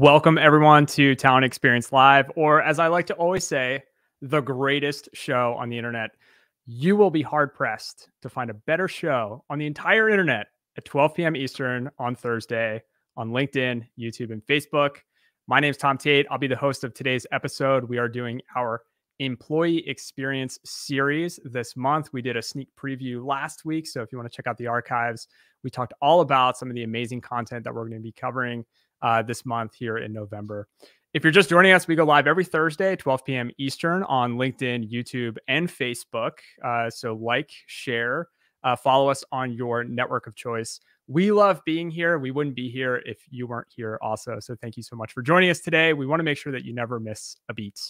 Welcome, everyone, to Talent Experience Live, or as I like to always say, the greatest show on the internet. You will be hard pressed to find a better show on the entire internet at 12 p.m. Eastern on Thursday on LinkedIn, YouTube, and Facebook. My name is Tom Tate. I'll be the host of today's episode. We are doing our employee experience series this month. We did a sneak preview last week. So if you want to check out the archives, we talked all about some of the amazing content that we're going to be covering uh, this month here in November. If you're just joining us, we go live every Thursday, 12 p.m. Eastern on LinkedIn, YouTube, and Facebook. Uh, so like, share, uh, follow us on your network of choice. We love being here. We wouldn't be here if you weren't here also. So thank you so much for joining us today. We want to make sure that you never miss a beat.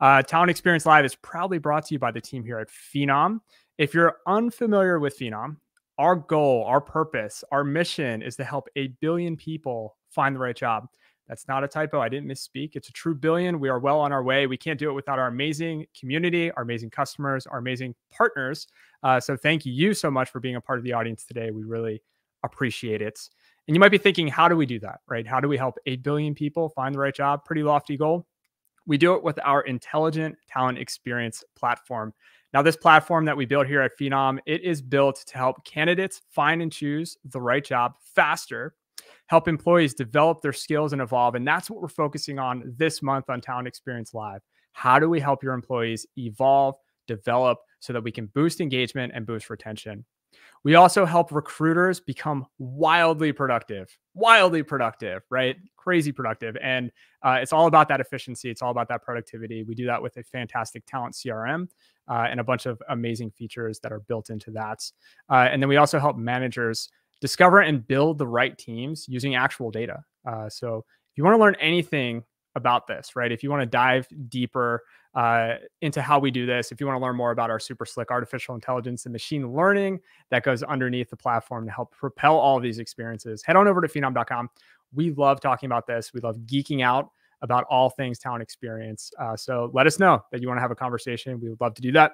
Uh, Talent Experience Live is proudly brought to you by the team here at Phenom. If you're unfamiliar with Phenom, our goal, our purpose, our mission is to help a billion people find the right job. That's not a typo. I didn't misspeak. It's a true billion. We are well on our way. We can't do it without our amazing community, our amazing customers, our amazing partners. Uh, so thank you so much for being a part of the audience today. We really appreciate it. And you might be thinking, how do we do that, right? How do we help 8 billion people find the right job? Pretty lofty goal. We do it with our intelligent talent experience platform. Now, this platform that we built here at Phenom, it is built to help candidates find and choose the right job faster help employees develop their skills and evolve. And that's what we're focusing on this month on Talent Experience Live. How do we help your employees evolve, develop so that we can boost engagement and boost retention? We also help recruiters become wildly productive, wildly productive, right? Crazy productive. And uh, it's all about that efficiency. It's all about that productivity. We do that with a fantastic talent CRM uh, and a bunch of amazing features that are built into that. Uh, and then we also help managers discover and build the right teams using actual data. Uh, so if you want to learn anything about this, right? If you want to dive deeper uh, into how we do this, if you want to learn more about our super slick artificial intelligence and machine learning that goes underneath the platform to help propel all these experiences, head on over to phenom.com. We love talking about this. We love geeking out about all things talent experience. Uh, so let us know that you want to have a conversation. We would love to do that.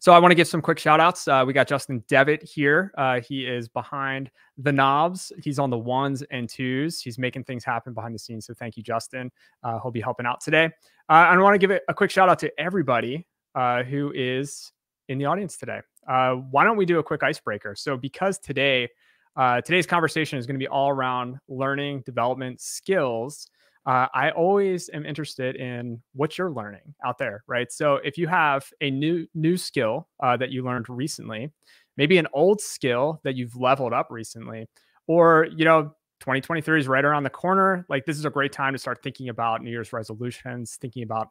So I want to give some quick shout outs. Uh, we got Justin Devitt here. Uh, he is behind the knobs. He's on the ones and twos. He's making things happen behind the scenes. So thank you, Justin. Uh, he'll be helping out today. Uh, I want to give a quick shout out to everybody uh, who is in the audience today. Uh, why don't we do a quick icebreaker? So because today, today's conversation is going to be all around learning, development, skills uh, I always am interested in what you're learning out there, right? So if you have a new new skill uh, that you learned recently, maybe an old skill that you've leveled up recently, or you know, 2023 is right around the corner. Like this is a great time to start thinking about New Year's resolutions, thinking about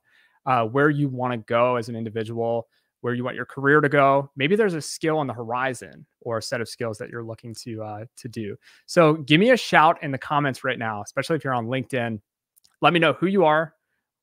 uh, where you want to go as an individual, where you want your career to go. Maybe there's a skill on the horizon or a set of skills that you're looking to uh, to do. So give me a shout in the comments right now, especially if you're on LinkedIn let me know who you are,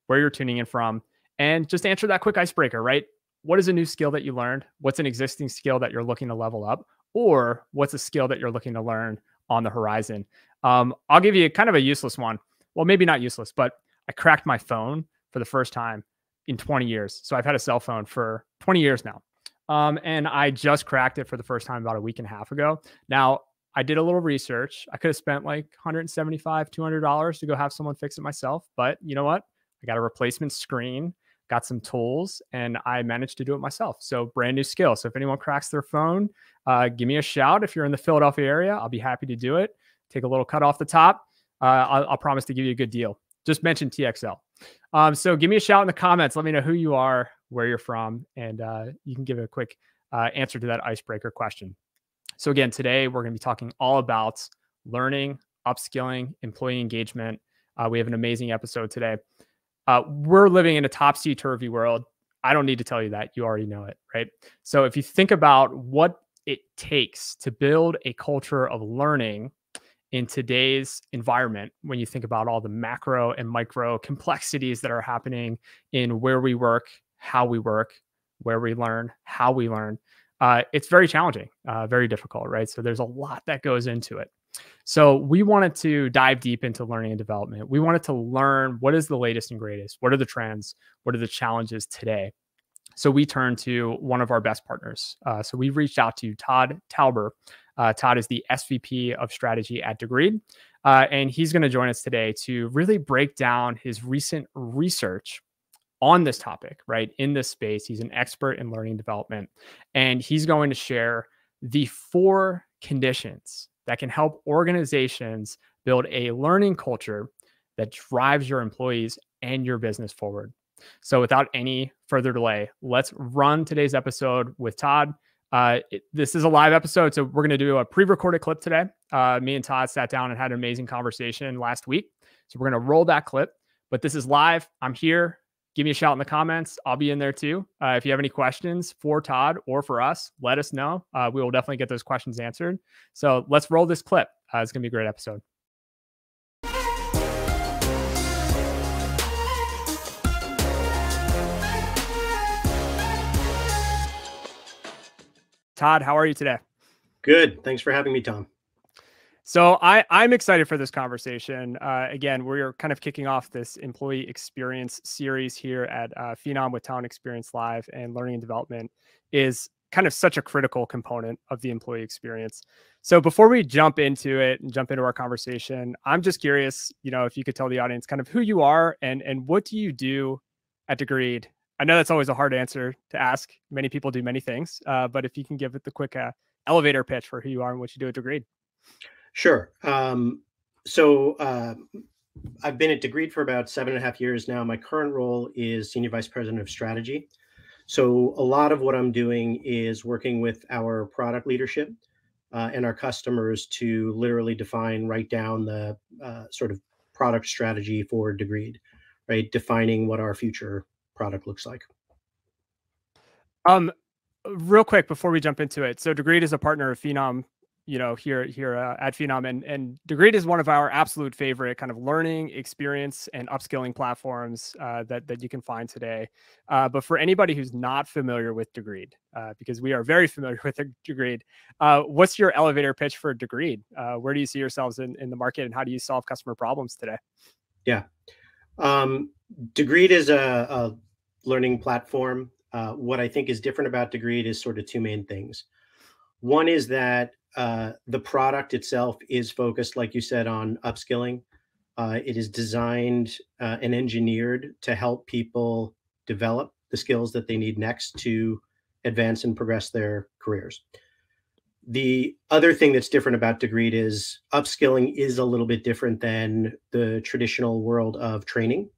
where you're tuning in from, and just answer that quick icebreaker, right? What is a new skill that you learned? What's an existing skill that you're looking to level up? Or what's a skill that you're looking to learn on the horizon? Um, I'll give you kind of a useless one. Well, maybe not useless, but I cracked my phone for the first time in 20 years. So I've had a cell phone for 20 years now. Um, and I just cracked it for the first time about a week and a half ago. Now, I did a little research. I could have spent like 175, 200 dollars to go have someone fix it myself, but you know what? I got a replacement screen, got some tools, and I managed to do it myself. So brand new skill. So if anyone cracks their phone, uh, give me a shout. If you're in the Philadelphia area, I'll be happy to do it. Take a little cut off the top. Uh, I'll, I'll, promise to give you a good deal. Just mention TXL. Um, so give me a shout in the comments. Let me know who you are, where you're from, and uh, you can give a quick uh, answer to that icebreaker question. So, again, today we're going to be talking all about learning, upskilling, employee engagement. Uh, we have an amazing episode today. Uh, we're living in a topsy turvy world. I don't need to tell you that. You already know it, right? So, if you think about what it takes to build a culture of learning in today's environment, when you think about all the macro and micro complexities that are happening in where we work, how we work, where we learn, how we learn, uh, it's very challenging, uh, very difficult, right? So there's a lot that goes into it. So we wanted to dive deep into learning and development. We wanted to learn what is the latest and greatest, what are the trends, what are the challenges today. So we turned to one of our best partners. Uh, so we reached out to Todd Tauber. Uh, Todd is the SVP of strategy at Degreed. Uh, and he's going to join us today to really break down his recent research on this topic, right? In this space. He's an expert in learning development. And he's going to share the four conditions that can help organizations build a learning culture that drives your employees and your business forward. So, without any further delay, let's run today's episode with Todd. Uh, it, this is a live episode, so we're going to do a pre-recorded clip today. Uh, me and Todd sat down and had an amazing conversation last week, so we're going to roll that clip. But this is live. I'm here. Give me a shout in the comments. I'll be in there too. Uh, if you have any questions for Todd or for us, let us know. Uh, we will definitely get those questions answered. So let's roll this clip. Uh, it's going to be a great episode. Todd, how are you today? Good. Thanks for having me, Tom. So I, I'm excited for this conversation. Uh, again, we're kind of kicking off this employee experience series here at uh, Phenom with Talent Experience Live, and learning and development is kind of such a critical component of the employee experience. So before we jump into it and jump into our conversation, I'm just curious, you know, if you could tell the audience kind of who you are and and what do you do at Degreed I know that's always a hard answer to ask. Many people do many things, uh, but if you can give it the quick uh, elevator pitch for who you are and what you do at Degreed. Sure. Um, so uh, I've been at Degreed for about seven and a half years now. My current role is Senior Vice President of Strategy. So a lot of what I'm doing is working with our product leadership uh, and our customers to literally define, write down the uh, sort of product strategy for Degreed, right? Defining what our future product looks like. Um, real quick before we jump into it, so Degreed is a partner of Phenom, you know, here here uh, at Phenom, and and Degreed is one of our absolute favorite kind of learning experience and upskilling platforms uh, that that you can find today. Uh, but for anybody who's not familiar with Degreed, uh, because we are very familiar with Degreed, uh, what's your elevator pitch for Degreed? Uh, where do you see yourselves in in the market, and how do you solve customer problems today? Yeah. Um, Degreed is a, a learning platform. Uh, what I think is different about Degreed is sort of two main things. One is that uh, the product itself is focused, like you said, on upskilling. Uh, it is designed uh, and engineered to help people develop the skills that they need next to advance and progress their careers. The other thing that's different about Degreed is upskilling is a little bit different than the traditional world of training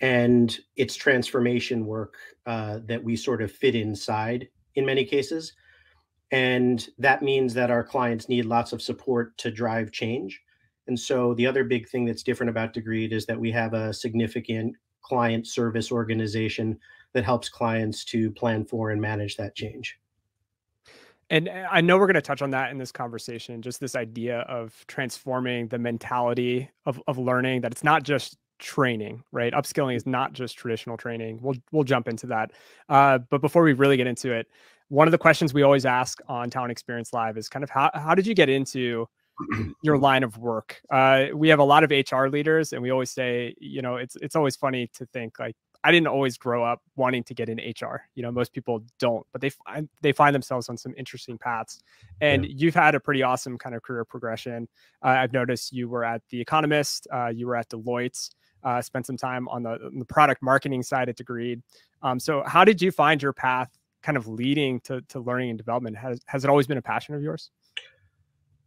and it's transformation work uh, that we sort of fit inside in many cases. And that means that our clients need lots of support to drive change. And so the other big thing that's different about Degreed is that we have a significant client service organization that helps clients to plan for and manage that change. And uh, I know we're going to touch on that in this conversation, just this idea of transforming the mentality of, of learning, that it's not just training, right? Upskilling is not just traditional training. We'll we'll jump into that. Uh, but before we really get into it, one of the questions we always ask on Talent Experience Live is kind of how how did you get into your line of work? Uh, we have a lot of HR leaders, and we always say, you know, it's it's always funny to think like I didn't always grow up wanting to get in HR. You know, most people don't, but they find they find themselves on some interesting paths. And yeah. you've had a pretty awesome kind of career progression. Uh, I've noticed you were at The Economist, uh, you were at Deloitte, uh, spent some time on the, on the product marketing side at Degreed. Um, so how did you find your path kind of leading to, to learning and development? Has, has it always been a passion of yours?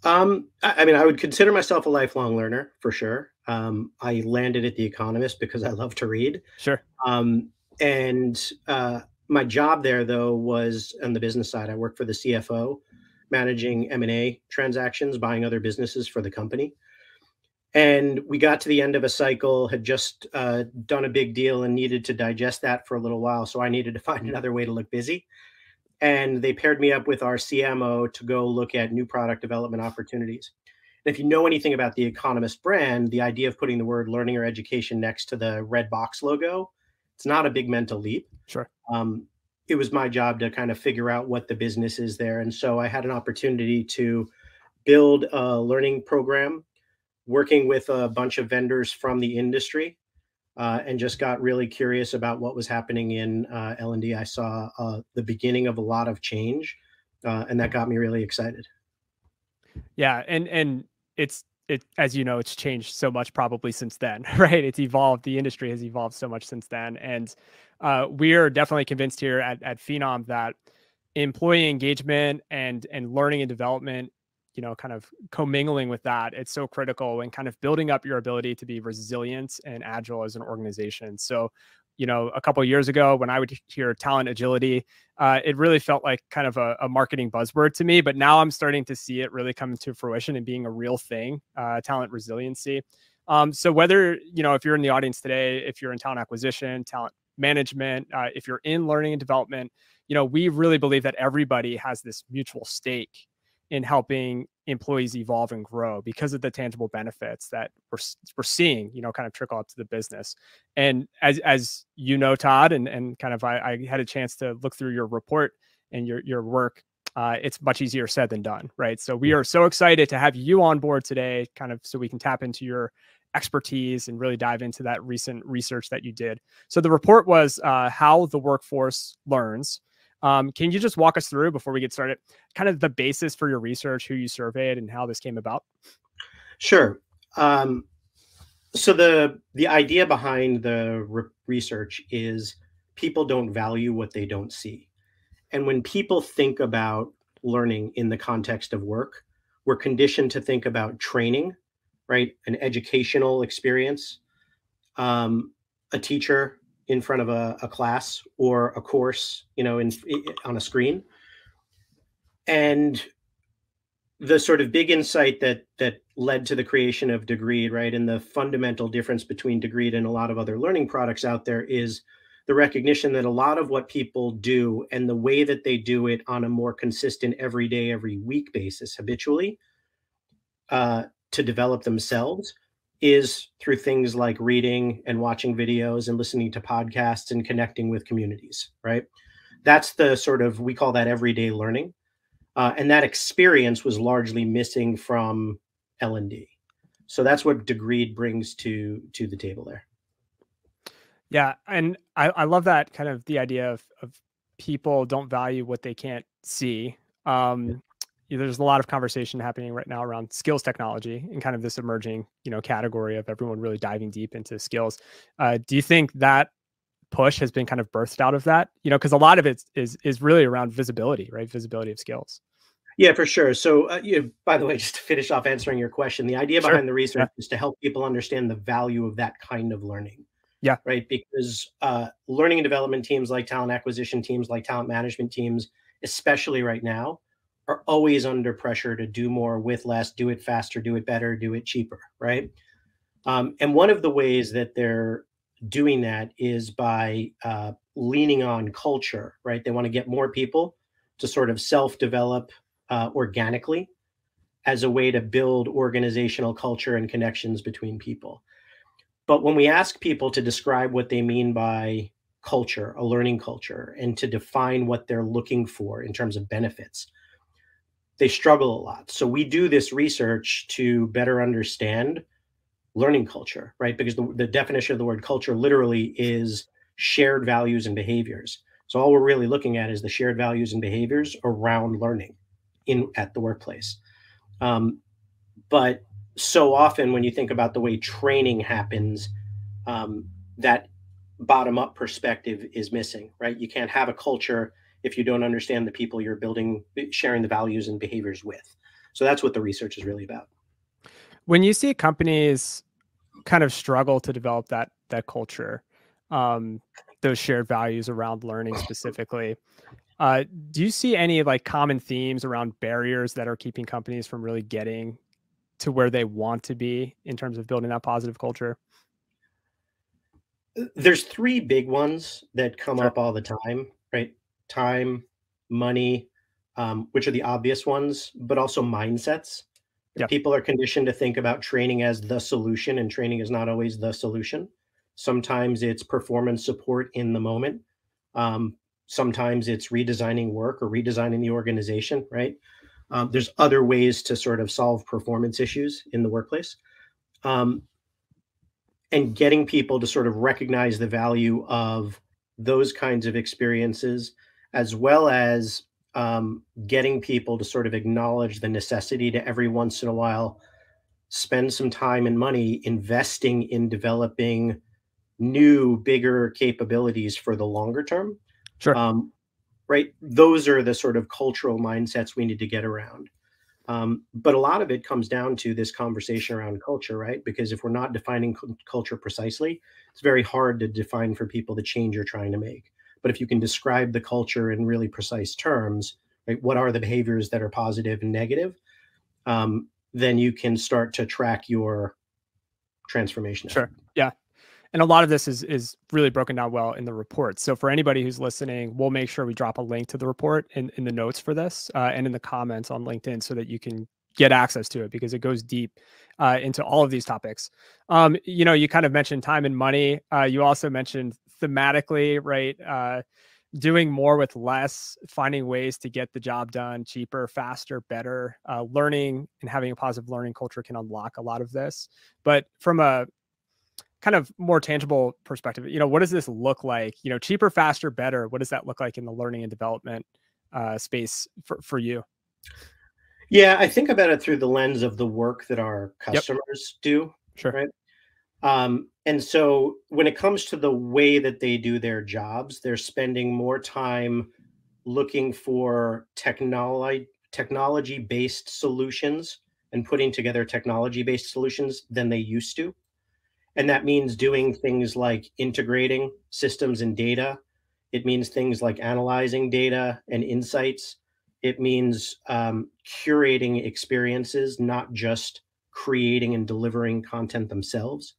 Um, I, I mean, I would consider myself a lifelong learner for sure. Um, I landed at The Economist because I love to read. Sure. Um, and uh, my job there, though, was on the business side. I worked for the CFO, managing M&A transactions, buying other businesses for the company and we got to the end of a cycle had just uh, done a big deal and needed to digest that for a little while so i needed to find another way to look busy. And they paired me up with our cmo to go look at new product development opportunities. And if you know anything about the economist brand the idea of putting the word learning or education next to the red box logo it's not a big mental leap. Sure. Um, it was my job to kind of figure out what the business is there and so i had an opportunity to build a learning program working with a bunch of vendors from the industry uh, and just got really curious about what was happening in uh, L&D. I saw uh, the beginning of a lot of change, uh, and that got me really excited. Yeah, and and it's it as you know, it's changed so much probably since then, right? It's evolved. The industry has evolved so much since then, and uh, we are definitely convinced here at at Phenom that employee engagement and and learning and development you know kind of commingling with that it's so critical and kind of building up your ability to be resilient and agile as an organization. So you know a couple years ago when i would hear talent agility uh, it really felt like kind of a, a, marketing buzzword to me but now i'm starting to see it really come to fruition and being a real thing uh, talent resiliency. Um, so whether you know if you're in the audience today if you're in talent acquisition talent management uh, if you're in learning and development you know we really believe that everybody has this mutual stake in helping employees evolve and grow because of the tangible benefits that we're, we're seeing, you know, kind of trickle up to the business. And as, as you know, Todd, and, and kind of I, I had a chance to look through your report and your, your work, uh, it's much easier said than done, right? So we are so excited to have you on board today, kind of so we can tap into your expertise and really dive into that recent research that you did. So the report was uh, how the workforce learns um, can you just walk us through before we get started, kind of the basis for your research, who you surveyed, and how this came about? Sure. Um, so the the idea behind the re research is people don't value what they don't see, and when people think about learning in the context of work, we're conditioned to think about training, right? An educational experience, um, a teacher, in front of a, a class or a course, you know, in on a screen. And the sort of big insight that that led to the creation of Degreed, right, and the fundamental difference between Degreed and a lot of other learning products out there is the recognition that a lot of what people do and the way that they do it on a more consistent every day, every week basis habitually uh, to develop themselves is through things like reading and watching videos and listening to podcasts and connecting with communities, right? That's the sort of, we call that everyday learning. Uh, and that experience was largely missing from L&D. So that's what Degreed brings to to the table there. Yeah, and I, I love that kind of the idea of, of people don't value what they can't see. Um, there's a lot of conversation happening right now around skills technology and kind of this emerging you know category of everyone really diving deep into skills. Uh, do you think that push has been kind of birthed out of that? You know because a lot of it is is really around visibility right? Visibility of skills. Yeah for sure. So uh, you, by the way just to finish off answering your question the idea sure. behind the research yeah. is to help people understand the value of that kind of learning yeah. right? Because uh, learning and development teams like talent acquisition teams like talent management teams especially right now are always under pressure to do more with less, do it faster, do it better, do it cheaper, right? Um, and one of the ways that they're doing that is by uh, leaning on culture, right? They want to get more people to sort of self develop uh, organically as a way to build organizational culture and connections between people. But when we ask people to describe what they mean by culture, a learning culture, and to define what they're looking for in terms of benefits, they struggle a lot. So we do this research to better understand learning culture, right? Because the, the definition of the word culture literally is shared values and behaviors. So all we're really looking at is the shared values and behaviors around learning in at the workplace. Um, but so often when you think about the way training happens, um, that bottom up perspective is missing, right? You can't have a culture if you don't understand the people you're building, sharing the values and behaviors with. So that's what the research is really about. When you see companies kind of struggle to develop that that culture, um, those shared values around learning specifically, uh, do you see any like common themes around barriers that are keeping companies from really getting to where they want to be in terms of building that positive culture? There's three big ones that come sure. up all the time, right? Time, money, um, which are the obvious ones, but also mindsets. Yep. People are conditioned to think about training as the solution, and training is not always the solution. Sometimes it's performance support in the moment. Um, sometimes it's redesigning work or redesigning the organization, right? Um, there's other ways to sort of solve performance issues in the workplace. Um, and getting people to sort of recognize the value of those kinds of experiences as well as um, getting people to sort of acknowledge the necessity to every once in a while spend some time and money investing in developing new, bigger capabilities for the longer term. Sure. Um, right. Those are the sort of cultural mindsets we need to get around. Um, but a lot of it comes down to this conversation around culture, right? Because if we're not defining culture precisely, it's very hard to define for people the change you're trying to make. But if you can describe the culture in really precise terms, right, what are the behaviors that are positive and negative, um, then you can start to track your transformation. Sure. Yeah. And a lot of this is is really broken down well in the report. So for anybody who's listening, we'll make sure we drop a link to the report in, in the notes for this uh, and in the comments on LinkedIn so that you can get access to it because it goes deep uh, into all of these topics. Um, you know, you kind of mentioned time and money. Uh, you also mentioned thematically, right? Uh, doing more with less, finding ways to get the job done cheaper, faster, better. Uh, learning and having a positive learning culture can unlock a lot of this. But from a kind of more tangible perspective, you know, what does this look like? You know, cheaper, faster, better. What does that look like in the learning and development uh, space for, for you? Yeah, I think about it through the lens of the work that our customers yep. do. Sure. Right. Um, and so when it comes to the way that they do their jobs, they're spending more time looking for technology technology based solutions and putting together technology based solutions than they used to. And that means doing things like integrating systems and data. It means things like analyzing data and insights. It means um, curating experiences, not just creating and delivering content themselves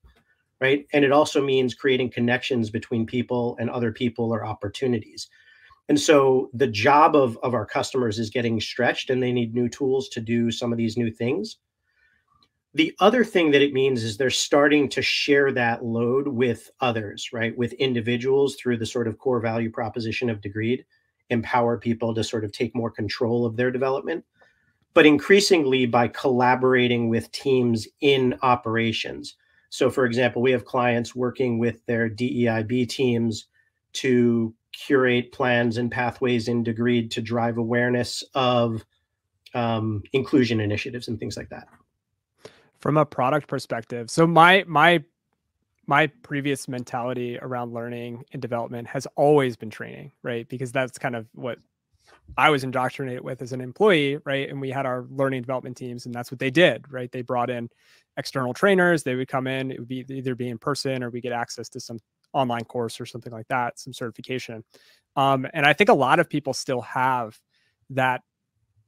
right? And it also means creating connections between people and other people or opportunities. And so the job of, of our customers is getting stretched and they need new tools to do some of these new things. The other thing that it means is they're starting to share that load with others, right? With individuals through the sort of core value proposition of Degreed, empower people to sort of take more control of their development, but increasingly by collaborating with teams in operations so, for example, we have clients working with their DEIB teams to curate plans and pathways in Degreed to drive awareness of um, inclusion initiatives and things like that. From a product perspective, so my my my previous mentality around learning and development has always been training, right? Because that's kind of what I was indoctrinated with as an employee, right? And we had our learning development teams, and that's what they did, right? They brought in external trainers. They would come in. It would be either be in person or we get access to some online course or something like that, some certification. Um, and I think a lot of people still have that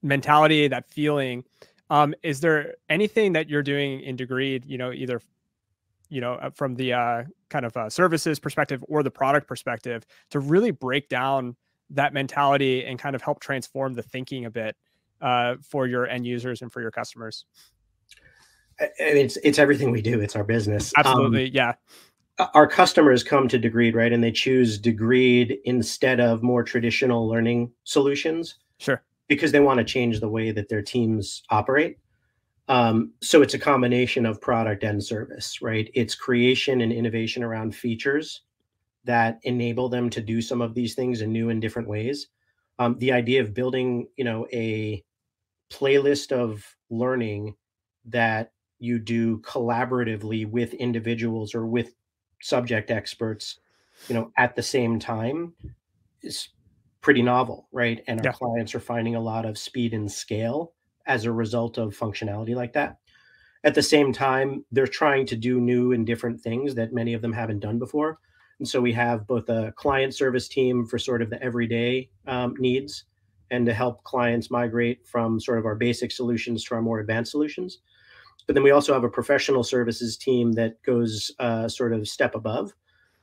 mentality, that feeling. Um, is there anything that you're doing in Degreed, you know, either you know, uh, from the uh, kind of uh, services perspective or the product perspective, to really break down that mentality and kind of help transform the thinking a bit uh, for your end users and for your customers? it's it's everything we do. It's our business. Absolutely, um, yeah. Our customers come to Degreed, right, and they choose Degreed instead of more traditional learning solutions. Sure. Because they want to change the way that their teams operate. Um, so it's a combination of product and service, right? It's creation and innovation around features that enable them to do some of these things in new and different ways. Um, the idea of building, you know, a playlist of learning that you do collaboratively with individuals or with subject experts you know at the same time is pretty novel right and our yeah. clients are finding a lot of speed and scale as a result of functionality like that at the same time they're trying to do new and different things that many of them haven't done before and so we have both a client service team for sort of the everyday um, needs and to help clients migrate from sort of our basic solutions to our more advanced solutions but then we also have a professional services team that goes uh, sort of step above,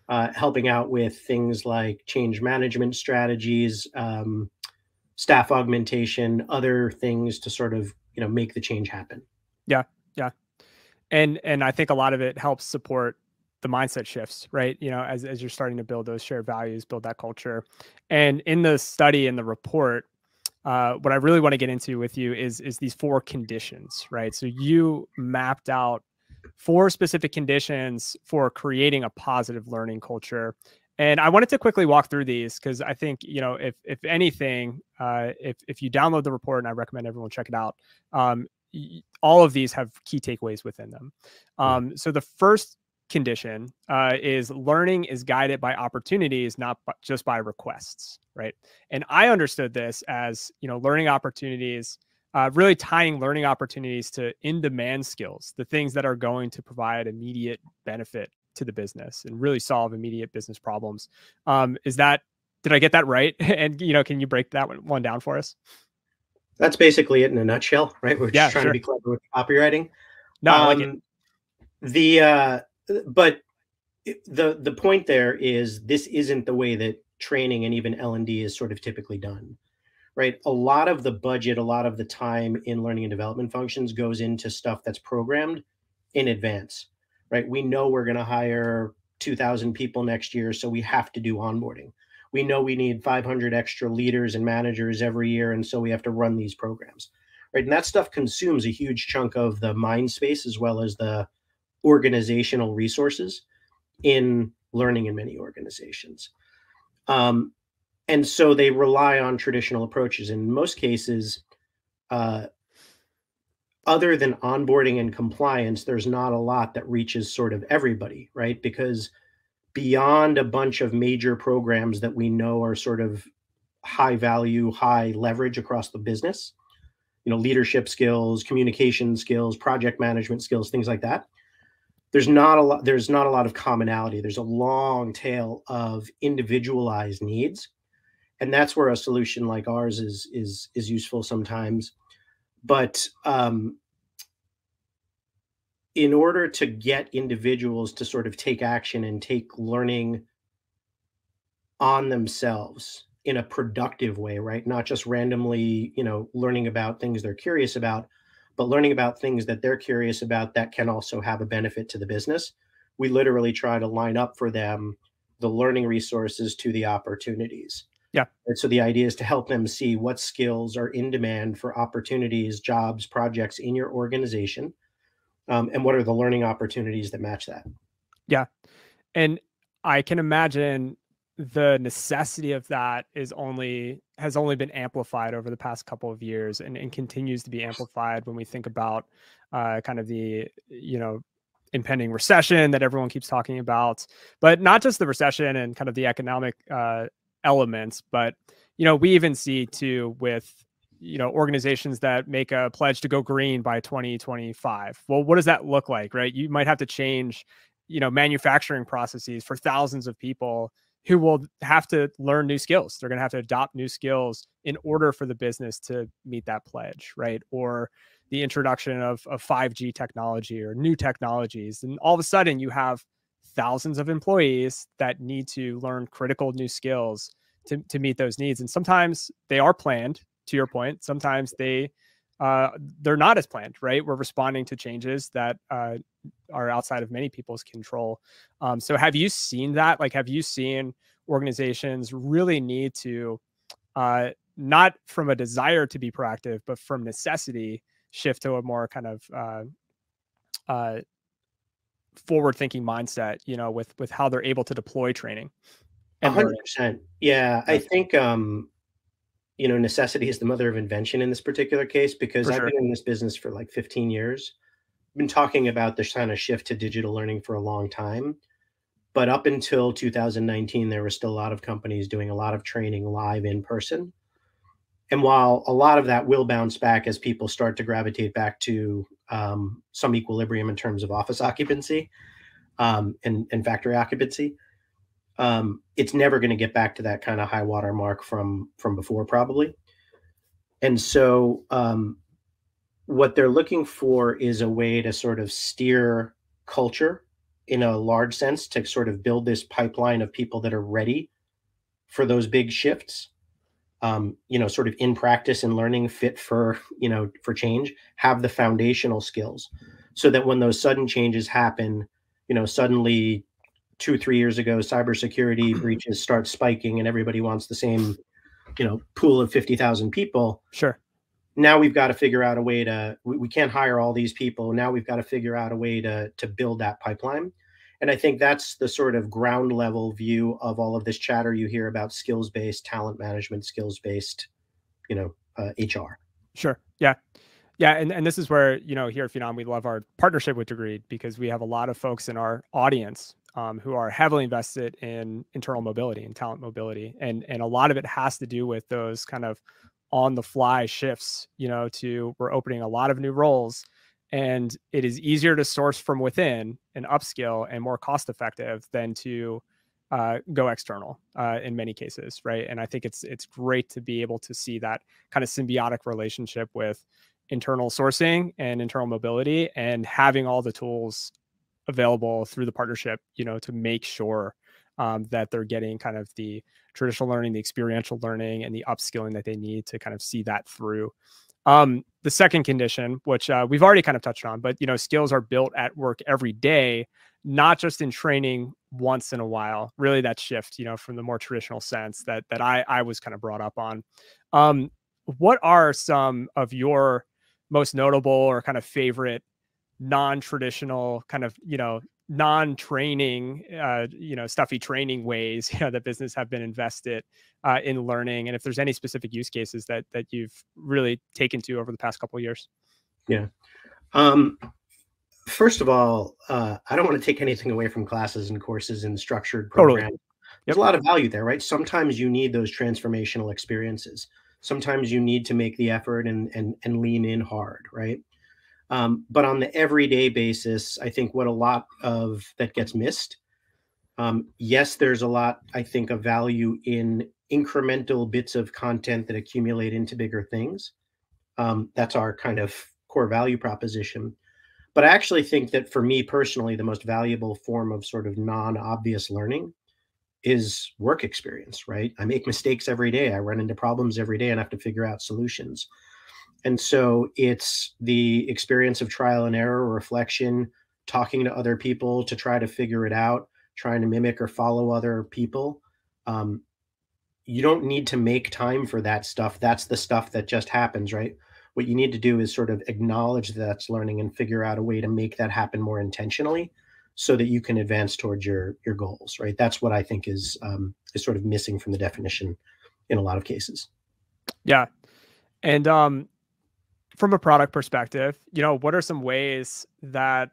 uh, helping out with things like change management strategies, um, staff augmentation, other things to sort of you know make the change happen. Yeah, yeah, and and I think a lot of it helps support the mindset shifts, right? You know, as as you're starting to build those shared values, build that culture, and in the study in the report, uh, what I really want to get into with you is is these four conditions, right? So you mapped out four specific conditions for creating a positive learning culture, And I wanted to quickly walk through these because I think you know if if anything, uh, if if you download the report, and I recommend everyone check it out. Um, all of these have key takeaways within them. Um, so the first condition uh, is learning is guided by opportunities, not just by requests, right? And I understood this as you know learning opportunities. Uh, really tying learning opportunities to in-demand skills, the things that are going to provide immediate benefit to the business and really solve immediate business problems. Um, is that did I get that right? and you know, can you break that one down for us? That's basically it in a nutshell, right? We're just yeah, trying sure. to be clever with copywriting. No, um, like the uh, but the the point there is this isn't the way that training and even L and D is sort of typically done, right? A lot of the budget, a lot of the time in learning and development functions goes into stuff that's programmed in advance right? We know we're going to hire 2,000 people next year, so we have to do onboarding. We know we need 500 extra leaders and managers every year, and so we have to run these programs, right? And that stuff consumes a huge chunk of the mind space as well as the organizational resources in learning in many organizations. Um, and so they rely on traditional approaches. In most cases, uh, other than onboarding and compliance, there's not a lot that reaches sort of everybody, right? Because beyond a bunch of major programs that we know are sort of high value, high leverage across the business, you know, leadership skills, communication skills, project management skills, things like that. There's not a lot, there's not a lot of commonality. There's a long tail of individualized needs. And that's where a solution like ours is is is useful sometimes but um, in order to get individuals to sort of take action and take learning on themselves in a productive way right not just randomly you know learning about things they're curious about but learning about things that they're curious about that can also have a benefit to the business we literally try to line up for them the learning resources to the opportunities yeah. And so the idea is to help them see what skills are in demand for opportunities, jobs, projects in your organization, um, and what are the learning opportunities that match that. Yeah. And I can imagine the necessity of that is only has only been amplified over the past couple of years and, and continues to be amplified when we think about uh, kind of the you know impending recession that everyone keeps talking about. But not just the recession and kind of the economic uh, elements but you know we even see too with you know organizations that make a pledge to go green by 2025 well what does that look like right? You might have to change you know manufacturing processes for thousands of people who will have to learn new skills they're going to have to adopt new skills in order for the business to meet that pledge right or the introduction of, of 5g technology or new technologies and all of a sudden you have thousands of employees that need to learn critical new skills to, to meet those needs. And sometimes they are planned, to your point. Sometimes they uh, they're not as planned, right? We're responding to changes that uh, are outside of many people's control. Um, so, have you seen that? Like, have you seen organizations really need to, uh, not from a desire to be proactive, but from necessity, shift to a more kind of uh, uh, forward thinking mindset you know with with how they're able to deploy training and 100% yeah i think um you know necessity is the mother of invention in this particular case because i've been in this business for like 15 years. I've been talking about this kind of shift to digital learning for a long time. But up until 2019 there were still a lot of companies doing a lot of training live in person. And while a lot of that will bounce back as people start to gravitate back to um, some equilibrium in terms of office occupancy um, and, and factory occupancy, um, it's never going to get back to that kind of high water mark from from before, probably. And so, um, what they're looking for is a way to sort of steer culture in a large sense to sort of build this pipeline of people that are ready for those big shifts um, you know, sort of in practice and learning fit for, you know, for change, have the foundational skills so that when those sudden changes happen, you know, suddenly two, three years ago, cybersecurity breaches start spiking and everybody wants the same, you know, pool of 50,000 people. Sure. Now we've got to figure out a way to, we, we can't hire all these people. Now we've got to figure out a way to, to build that pipeline. And I think that's the sort of ground level view of all of this chatter you hear about skills based talent management, skills based, you know, uh, HR. Sure. Yeah. Yeah, and, and this is where you know here at Phenom we love our partnership with Degreed because we have a lot of folks in our audience um, who are heavily invested in internal mobility and talent mobility, and and a lot of it has to do with those kind of on the fly shifts. You know, to we're opening a lot of new roles, and it is easier to source from within and upskill and more cost effective than to uh, go external uh, in many cases, right? And I think it's it's great to be able to see that kind of symbiotic relationship with internal sourcing and internal mobility and having all the tools available through the partnership you know to make sure um, that they're getting kind of the traditional learning the experiential learning and the upskilling that they need to kind of see that through. Um, the second condition which uh, we've already kind of touched on but you know skills are built at work every day not just in training once in a while. Really that shift you know from the more traditional sense that that i i was kind of brought up on. Um, what are some of your most notable or kind of favorite non-traditional kind of you know non-training uh, you know stuffy training ways you know that business have been invested uh, in learning and if there's any specific use cases that that you've really taken to over the past couple of years yeah um first of all uh, i don't want to take anything away from classes and courses and structured programs totally. there's yep. a lot of value there right sometimes you need those transformational experiences sometimes you need to make the effort and and and lean in hard, right? Um, but on the everyday basis, I think what a lot of that gets missed. Um, yes, there's a lot I think of value in incremental bits of content that accumulate into bigger things. Um, that's our kind of core value proposition. But I actually think that for me personally, the most valuable form of sort of non-obvious learning is work experience, right? I make mistakes every day. I run into problems every day and I have to figure out solutions. And so it's the experience of trial and error, reflection, talking to other people to try to figure it out, trying to mimic or follow other people. Um, you don't need to make time for that stuff. That's the stuff that just happens, right? What you need to do is sort of acknowledge that that's learning and figure out a way to make that happen more intentionally so that you can advance towards your your goals right that's what i think is um, is sort of missing from the definition in a lot of cases yeah and um from a product perspective you know what are some ways that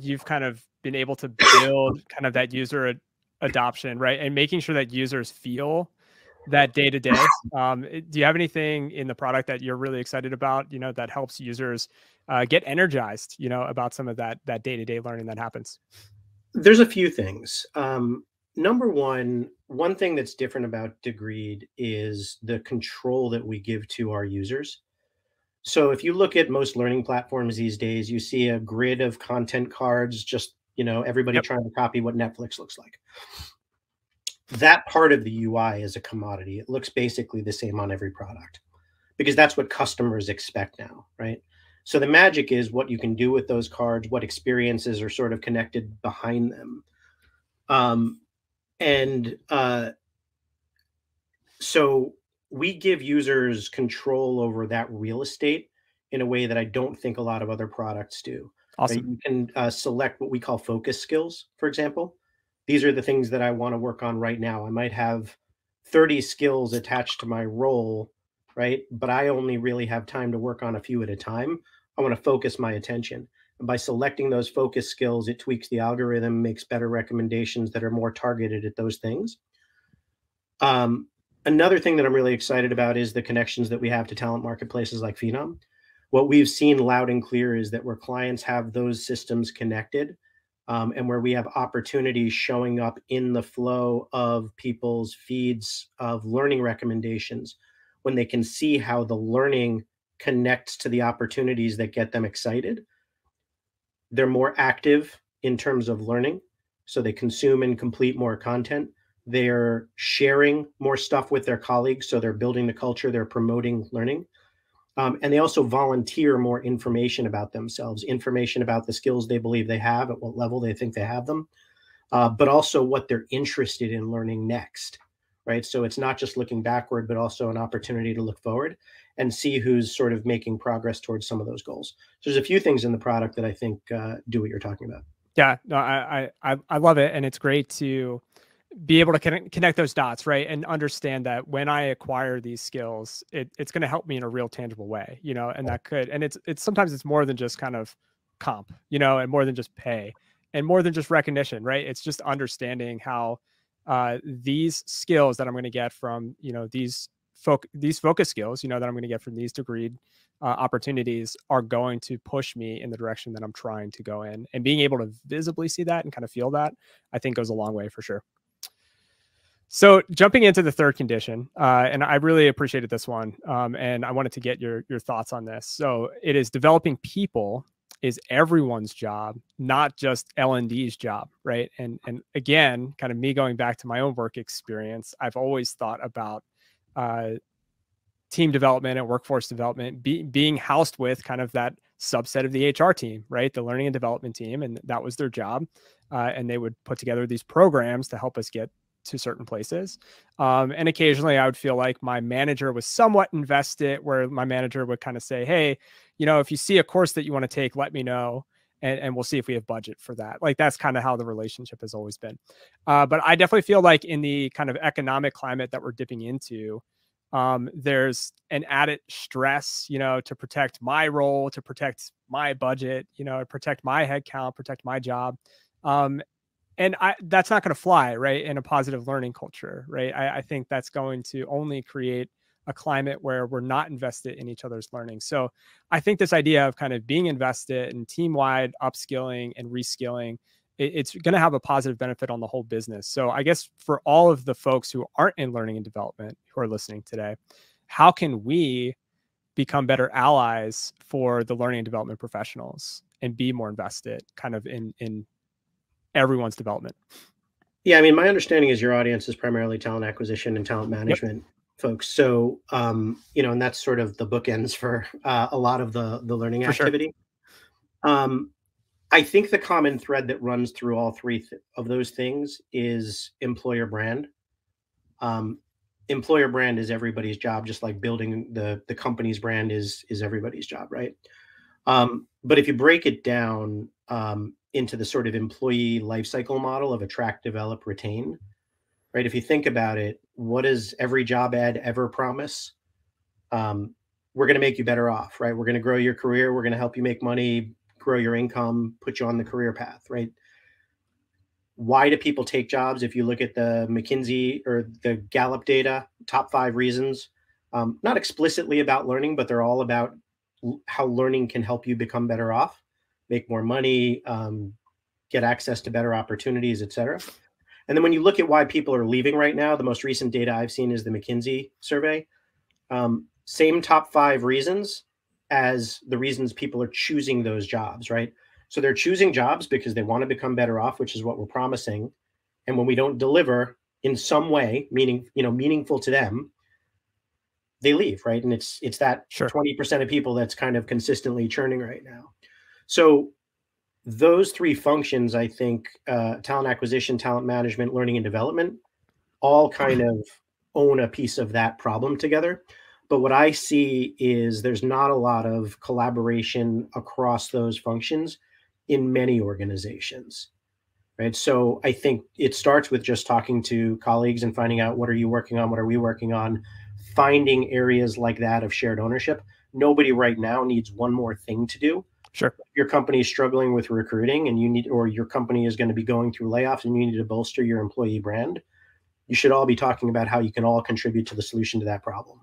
you've kind of been able to build kind of that user ad- adoption right and making sure that users feel that day to day. Um, do you have anything in the product that you're really excited about? You know, that helps users uh, get energized. You know, about some of that that day to day learning that happens. There's a few things. Um, number one, one thing that's different about Degreed is the control that we give to our users. So if you look at most learning platforms these days, you see a grid of content cards, just you know, everybody yep. trying to copy what Netflix looks like that part of the UI is a commodity. It looks basically the same on every product because that's what customers expect now, right? So the magic is what you can do with those cards, what experiences are sort of connected behind them. Um, and uh, so we give users control over that real estate in a way that I don't think a lot of other products do. Awesome. Right? You can uh, select what we call focus skills, for example these are the things that I want to work on right now. I might have 30 skills attached to my role, right? But I only really have time to work on a few at a time. I want to focus my attention. And by selecting those focus skills, it tweaks the algorithm, makes better recommendations that are more targeted at those things. Um, another thing that I'm really excited about is the connections that we have to talent marketplaces like Phenom. What we've seen loud and clear is that where clients have those systems connected, um, and where we have opportunities showing up in the flow of people's feeds of learning recommendations when they can see how the learning connects to the opportunities that get them excited. They're more active in terms of learning, so they consume and complete more content. They're sharing more stuff with their colleagues, so they're building the culture, they're promoting learning. Um, and they also volunteer more information about themselves, information about the skills they believe they have, at what level they think they have them, uh, but also what they're interested in learning next, right? So it's not just looking backward, but also an opportunity to look forward and see who's sort of making progress towards some of those goals. So there's a few things in the product that I think uh, do what you're talking about. Yeah, no, I I I love it, and it's great to be able to connect, connect those dots, right, and understand that when I acquire these skills, it, it's going to help me in a real tangible way, you know, and that could, and it's it's sometimes it's more than just kind of comp, you know, and more than just pay, and more than just recognition, right? It's just understanding how uh, these skills that I'm going to get from you know these folk these focus skills, you know, that I'm going to get from these Degreed uh, opportunities are going to push me in the direction that I'm trying to go in. And being able to visibly see that and kind of feel that, I think goes a long way for sure. So jumping into the third condition, uh, and I really appreciated this one, um, and I wanted to get your your thoughts on this. So it is developing people is everyone's job, not just L and D's job, right? And and again, kind of me going back to my own work experience, I've always thought about uh, team development and workforce development be, being housed with kind of that subset of the HR team, right? The learning and development team, and that was their job. Uh, and they would put together these programs to help us get to certain places. Um, and occasionally I would feel like my manager was somewhat invested, where my manager would kind of say, Hey, you know, if you see a course that you want to take, let me know. And, and we'll see if we have budget for that. Like that's kind of how the relationship has always been. Uh, but I definitely feel like in the kind of economic climate that we're dipping into, um, there's an added stress, you know, to protect my role, to protect my budget, you know, protect my headcount, protect my job. Um, and I, that's not going to fly, right? In a positive learning culture, right? I, I think that's going to only create a climate where we're not invested in each other's learning. So I think this idea of kind of being invested in team wide upskilling and reskilling it, it's going to have a positive benefit on the whole business. So I guess for all of the folks who aren't in learning and development who are listening today, how can we become better allies for the learning and development professionals and be more invested kind of in in everyone's development? Yeah, I mean, my understanding is your audience is primarily talent acquisition and talent management yep. folks. So, um, you know, and that's sort of the bookends for uh, a lot of the the learning for activity. Sure. Um, I think the common thread that runs through all three th- of those things is employer brand. Um, employer brand is everybody's job, just like building the the company's brand is is everybody's job, right? Um, but if you break it down um, into the sort of employee lifecycle model of attract, develop, retain, right? If you think about it, what does every job ad ever promise? Um, we're going to make you better off, right? We're going to grow your career. We're going to help you make money, grow your income, put you on the career path, right? Why do people take jobs? If you look at the McKinsey or the Gallup data, top five reasons, um, not explicitly about learning, but they're all about how learning can help you become better off, make more money, um, get access to better opportunities, et cetera. And then when you look at why people are leaving right now, the most recent data I've seen is the McKinsey survey. Um, same top five reasons, as the reasons people are choosing those jobs, right? So they're choosing jobs because they want to become better off, which is what we're promising. And when we don't deliver in some way, meaning, you know, meaningful to them, they leave, right? And it's it's that sure. 20% of people that's kind of consistently churning right now. So those three functions, I think, uh, talent acquisition, talent management, learning and development, all kind of own a piece of that problem together. But what I see is there's not a lot of collaboration across those functions in many organizations. Right. So I think it starts with just talking to colleagues and finding out what are you working on? What are we working on? Finding areas like that of shared ownership. Nobody right now needs one more thing to do. Sure. If your company is struggling with recruiting and you need, or your company is going to be going through layoffs and you need to bolster your employee brand, you should all be talking about how you can all contribute to the solution to that problem.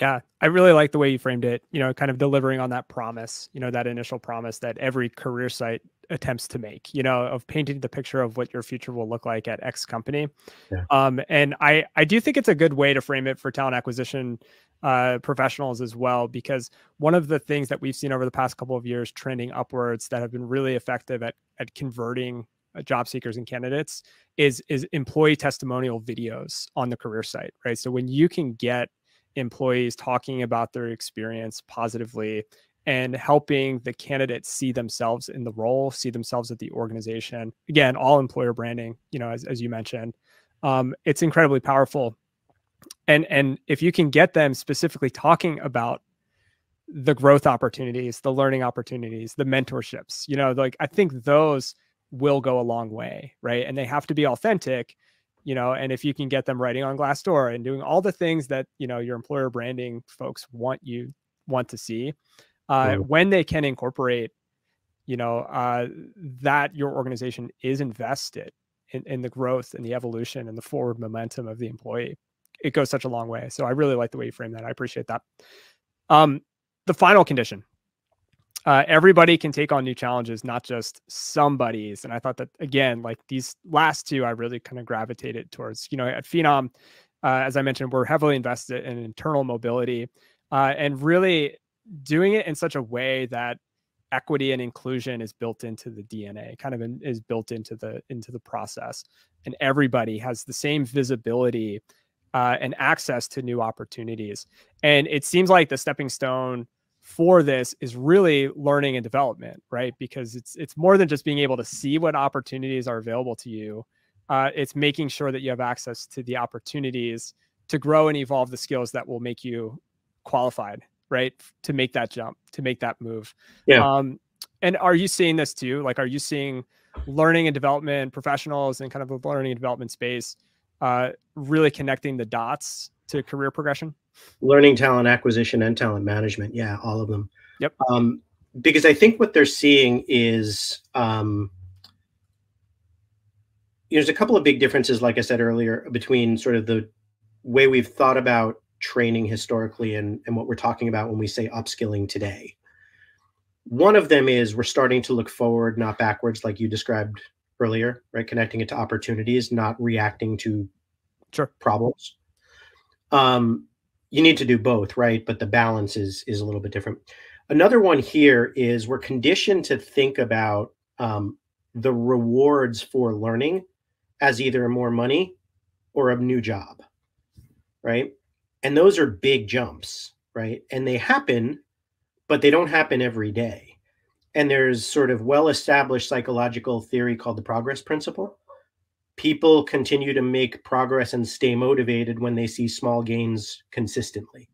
Yeah, I really like the way you framed it, you know, kind of delivering on that promise, you know, that initial promise that every career site attempts to make, you know, of painting the picture of what your future will look like at X company. Yeah. Um, and I, I do think it's a good way to frame it for talent acquisition uh, professionals as well, because one of the things that we've seen over the past couple of years trending upwards that have been really effective at, at converting uh, job seekers and candidates is is employee testimonial videos on the career site right so when you can get employees talking about their experience positively and helping the candidates see themselves in the role, see themselves at the organization. Again, all employer branding, you know, as, as you mentioned, um, it's incredibly powerful. And and if you can get them specifically talking about the growth opportunities, the learning opportunities, the mentorships, you know, like I think those will go a long way, right? And they have to be authentic, you know. And if you can get them writing on Glassdoor and doing all the things that you know your employer branding folks want you want to see, uh, when they can incorporate, you know, uh, that your organization is invested in, in the growth and the evolution and the forward momentum of the employee, it goes such a long way. So I really like the way you frame that. I appreciate that. Um, the final condition uh, everybody can take on new challenges, not just somebody's. And I thought that again, like these last two, I really kind of gravitated towards. You know, at Phenom, uh, as I mentioned, we're heavily invested in internal mobility uh, and really doing it in such a way that equity and inclusion is built into the DNA, kind of in, is built into the into the process, and everybody has the same visibility uh, and access to new opportunities. And it seems like the stepping stone for this is really learning and development, right? Because it's it's more than just being able to see what opportunities are available to you. Uh, it's making sure that you have access to the opportunities to grow and evolve the skills that will make you qualified, right? To make that jump, to make that move. Yeah. Um, and are you seeing this too? Like, are you seeing learning and development professionals and kind of a learning and development space uh, really connecting the dots to career progression? Learning talent acquisition and talent management. Yeah all of them. Yep. Um, because i think what they're seeing is um, there's a couple of big differences like i said earlier between sort of the way we've thought about training historically and, and what we're talking about when we say upskilling today. One of them is we're starting to look forward not backwards like you described earlier right? Connecting it to opportunities not reacting to sure. problems. Um, you need to do both, right? But the balance is is a little bit different. Another one here is we're conditioned to think about um, the rewards for learning as either more money or a new job, right? And those are big jumps, right? And they happen, but they don't happen every day. And there's sort of well established psychological theory called the progress principle people continue to make progress and stay motivated when they see small gains consistently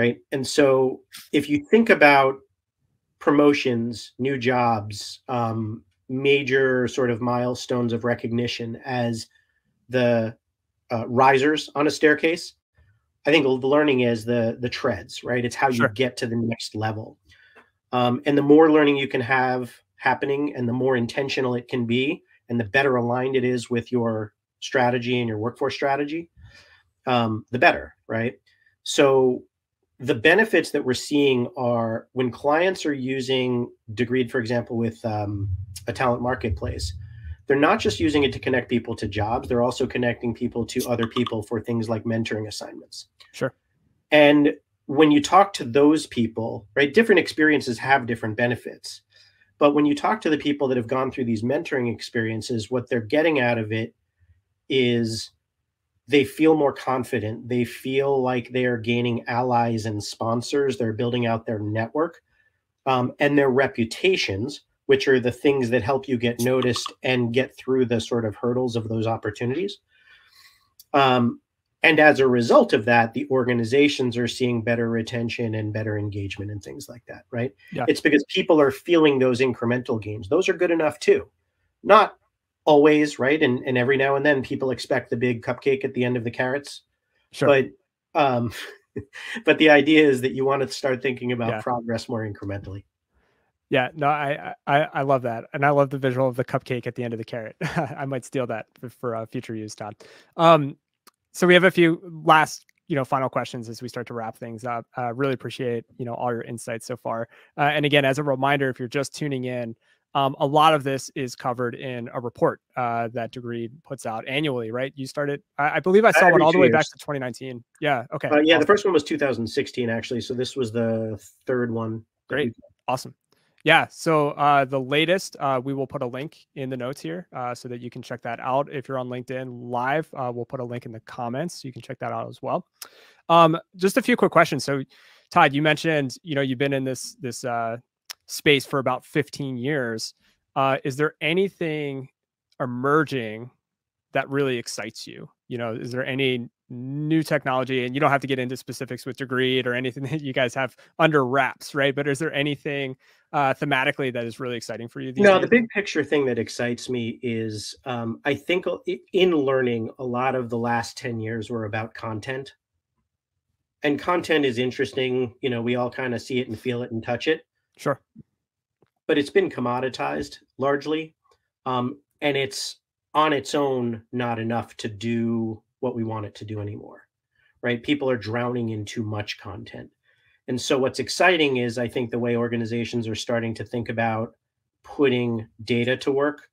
right? And so if you think about promotions new jobs um, major sort of milestones of recognition as the uh, risers on a staircase i think the learning is the the treads right? It's how sure. you get to the next level. Um, and the more learning you can have happening and the more intentional it can be and the better aligned it is with your strategy and your workforce strategy, um, the better, right? So the benefits that we're seeing are when clients are using Degreed, for example, with um, a talent marketplace, they're not just using it to connect people to jobs, they're also connecting people to other people for things like mentoring assignments. Sure. And when you talk to those people, right, different experiences have different benefits. But when you talk to the people that have gone through these mentoring experiences, what they're getting out of it is they feel more confident. They feel like they are gaining allies and sponsors. They're building out their network um, and their reputations, which are the things that help you get noticed and get through the sort of hurdles of those opportunities. Um, and as a result of that the organizations are seeing better retention and better engagement and things like that right yeah. it's because people are feeling those incremental gains those are good enough too not always right and, and every now and then people expect the big cupcake at the end of the carrots sure. but um but the idea is that you want to start thinking about yeah. progress more incrementally yeah, no, I, I I love that, and I love the visual of the cupcake at the end of the carrot. I might steal that for, for uh, future use, Todd. Um, so we have a few last you know final questions as we start to wrap things up uh, really appreciate you know all your insights so far uh, and again as a reminder if you're just tuning in um, a lot of this is covered in a report uh, that Degreed puts out annually, right? You started, I, I believe I saw Every one all the way years. back to 2019. Yeah. Okay. Uh, yeah. Awesome. The first one was 2016, actually. So this was the third one. Great. Awesome. Yeah. So uh, the latest, uh, we will put a link in the notes here uh, so that you can check that out. If you're on LinkedIn live, uh, we'll put a link in the comments. So you can check that out as well. Um, just a few quick questions. So, Todd, you mentioned you know you've been in this this uh, space for about 15 years. Uh, is there anything emerging that really excites you? You know, is there any new technology and you don't have to get into specifics with Degreed or anything that you guys have under wraps right but is there anything uh, thematically that is really exciting for you no days? the big picture thing that excites me is um, i think in learning a lot of the last 10 years were about content. And content is interesting you know we all kind of see it and feel it and touch it. Sure. But it's been commoditized largely um, and it's on its own not enough to do what we want it to do anymore right? People are drowning in too much content and so what's exciting is i think the way organizations are starting to think about putting data to work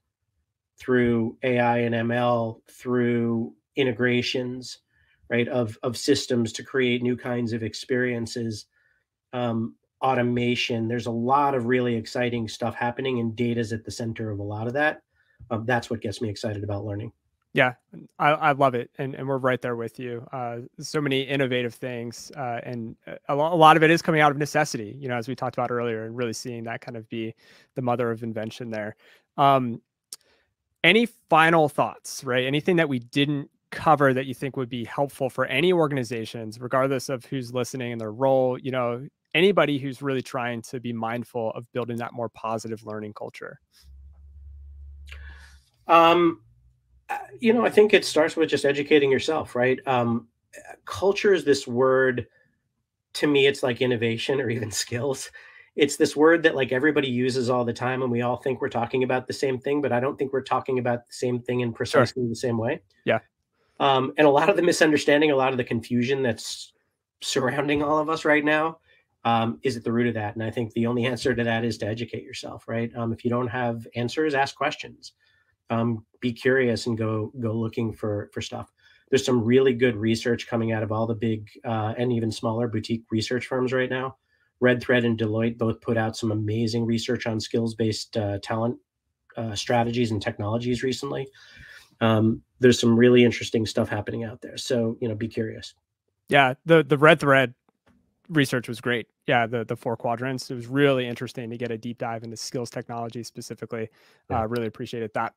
through ai and ml through integrations right of of systems to create new kinds of experiences um, automation. There's a lot of really exciting stuff happening and data's at the center of a lot of that. Um, that's what gets me excited about learning yeah, I, I love it, and and we're right there with you. Uh, so many innovative things, uh, and a, lo- a lot of it is coming out of necessity. You know, as we talked about earlier, and really seeing that kind of be the mother of invention there. Um, any final thoughts, right? Anything that we didn't cover that you think would be helpful for any organizations, regardless of who's listening and their role? You know, anybody who's really trying to be mindful of building that more positive learning culture. Um uh, you know, I think it starts with just educating yourself, right? Um, culture is this word. To me, it's like innovation or even skills. It's this word that like everybody uses all the time, and we all think we're talking about the same thing, but I don't think we're talking about the same thing in precisely sure. the same way. Yeah. Um, and a lot of the misunderstanding, a lot of the confusion that's surrounding all of us right now um, is at the root of that. And I think the only answer to that is to educate yourself, right? Um, if you don't have answers, ask questions um, be curious and go go looking for for stuff. There's some really good research coming out of all the big uh, and even smaller boutique research firms right now. RedThread and Deloitte both put out some amazing research on skills based uh, talent uh, strategies and technologies recently. Um, there's some really interesting stuff happening out there. So you know, be curious. Yeah, the the RedThread research was great. Yeah, the the four quadrants. It was really interesting to get a deep dive into skills technology specifically. Yeah. Uh, really appreciated that.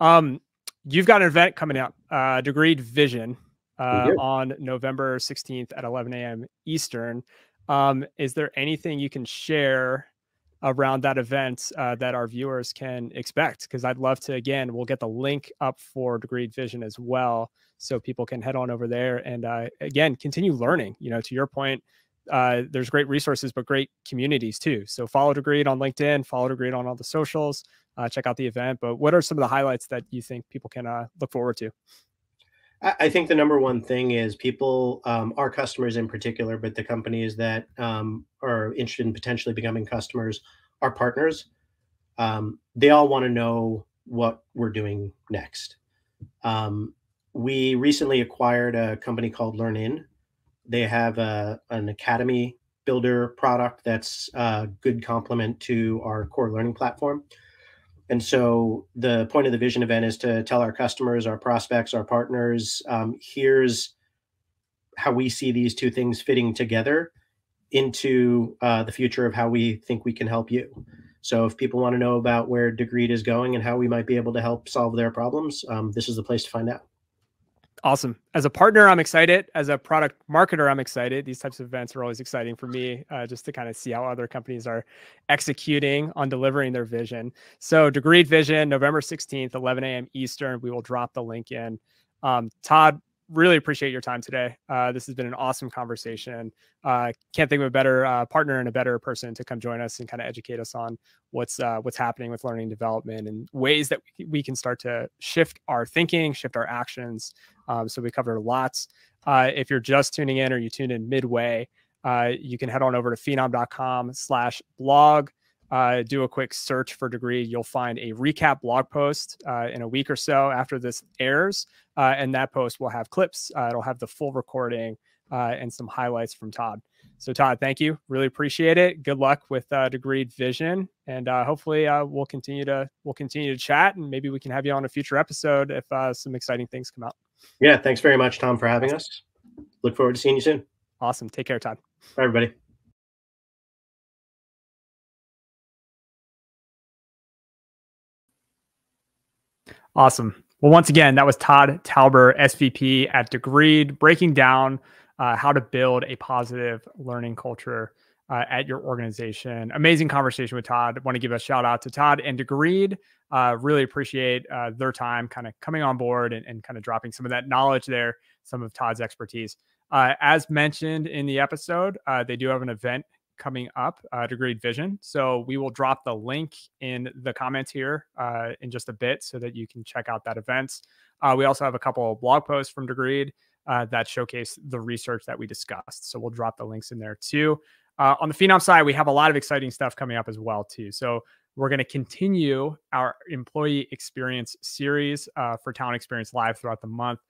Um, you've got an event coming up, uh, Degreed Vision, uh, on November 16th at 11 a.m. Eastern. Um, is there anything you can share around that event uh, that our viewers can expect? Because I'd love to, again, we'll get the link up for Degreed Vision as well. So people can head on over there and uh, again, continue learning. You know, to your point, uh, there's great resources, but great communities too. So follow Degreed on LinkedIn, follow Degreed on all the socials, uh, check out the event. But what are some of the highlights that you think people can uh, look forward to? I think the number one thing is people, um, our customers in particular, but the companies that um, are interested in potentially becoming customers, our partners, um, they all want to know what we're doing next. Um, we recently acquired a company called LearnIn, they have a, an academy builder product that's a good complement to our core learning platform. And so the point of the vision event is to tell our customers, our prospects, our partners, um, here's how we see these two things fitting together into uh, the future of how we think we can help you. So if people want to know about where Degreed is going and how we might be able to help solve their problems, um, this is the place to find out. Awesome. As a partner, I'm excited. As a product marketer, I'm excited. These types of events are always exciting for me, uh, just to kind of see how other companies are executing on delivering their vision. So, Degreed Vision, November 16th, 11 a.m. Eastern. We will drop the link in. Um, Todd, really appreciate your time today. Uh, this has been an awesome conversation. Uh, can't think of a better uh, partner and a better person to come join us and kind of educate us on what's uh, what's happening with learning development and ways that we can start to shift our thinking, shift our actions. Um, so we covered lots. Uh, if you're just tuning in or you tuned in midway, uh, you can head on over to phenom.com slash blog uh, do a quick search for Degreed, you'll find a recap blog post uh, in a week or so after this airs. Uh, and that post will have clips, uh, it'll have the full recording uh, and some highlights from Todd. So, Todd, thank you. Really appreciate it. Good luck with uh, Degreed Vision, and hopefully, we'll continue to we'll continue to chat, and maybe we can have you on a future episode if some exciting things come out. Yeah, thanks very much, Tom, for having us. Look forward to seeing you soon. Awesome. Take care, Todd. Bye, everybody. Awesome. Well, once again, that was Todd Tauber, SVP at Degreed, breaking down uh, how to build a positive learning culture uh, at your organization. Amazing conversation with Todd. Want to give a shout out to Todd and Degreed. Uh, really appreciate uh, their time kind of coming on board and, and kind of dropping some of that knowledge there, some of Todd's expertise. Uh, as mentioned in the episode, uh, they do have an event coming up, uh, Degreed Vision. So we will drop the link in the comments here uh, in just a bit so that you can check out that event. Uh, we also have a couple of blog posts from Degreed uh, that showcase the research that we discussed. So we'll drop the links in there too. Uh, on the Phenom side, we have a lot of exciting stuff coming up as well too. So we're going to continue our employee experience series uh, for Talent Experience Live throughout the month.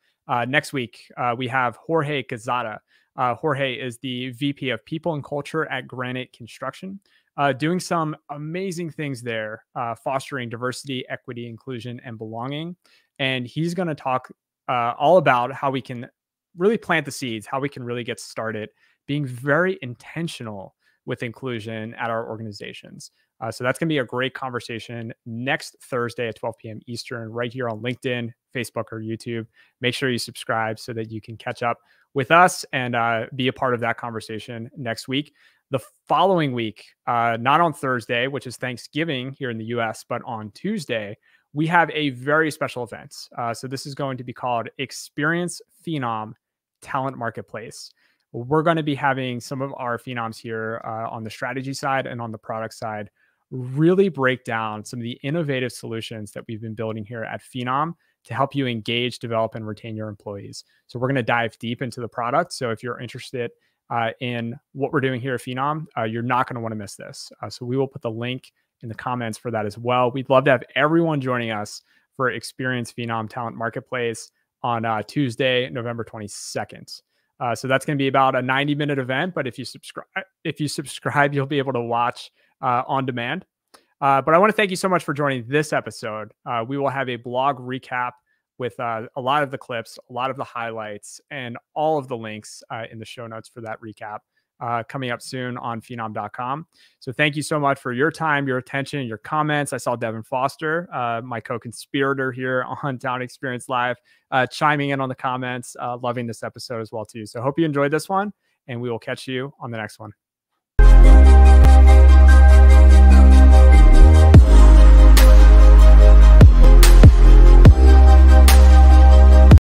Next week, uh, we have Jorge Gazada. Uh, Jorge is the VP of People and Culture at Granite Construction, uh, doing some amazing things there, uh, fostering diversity, equity, inclusion, and belonging. And he's going to talk uh, all about how we can really plant the seeds, how we can really get started, being very intentional with inclusion at our organizations. Uh, so that's going to be a great conversation next Thursday at 12 p.m. Eastern, right here on LinkedIn, Facebook, or YouTube. Make sure you subscribe so that you can catch up with us and uh, be a part of that conversation next week. The following week, uh, not on Thursday, which is Thanksgiving here in the US, but on Tuesday, we have a very special event. Uh, so this is going to be called Experience Phenom Talent Marketplace. We're going to be having some of our phenoms here uh, on the strategy side and on the product side really break down some of the innovative solutions that we've been building here at Phenom to help you engage, develop, and retain your employees. So we're going to dive deep into the product. So if you're interested uh, in what we're doing here at Phenom, uh, you're not going to want to miss this. Uh, so we will put the link in the comments for that as well. We'd love to have everyone joining us for Experience Phenom Talent Marketplace on uh, Tuesday, November 22nd. Uh, so that's going to be about a 90 minute event. But if you subscribe, if you subscribe, you'll be able to watch uh, on demand. Uh, but I want to thank you so much for joining this episode. Uh, we will have a blog recap with uh, a lot of the clips, a lot of the highlights, and all of the links uh, in the show notes for that recap uh, coming up soon on phenom.com. So thank you so much for your time, your attention, your comments. I saw Devin Foster, my co conspirator here on Down Experience Live, chiming in on the comments, loving this episode as well, too. So hope you enjoyed this one, and we will catch you on the next one.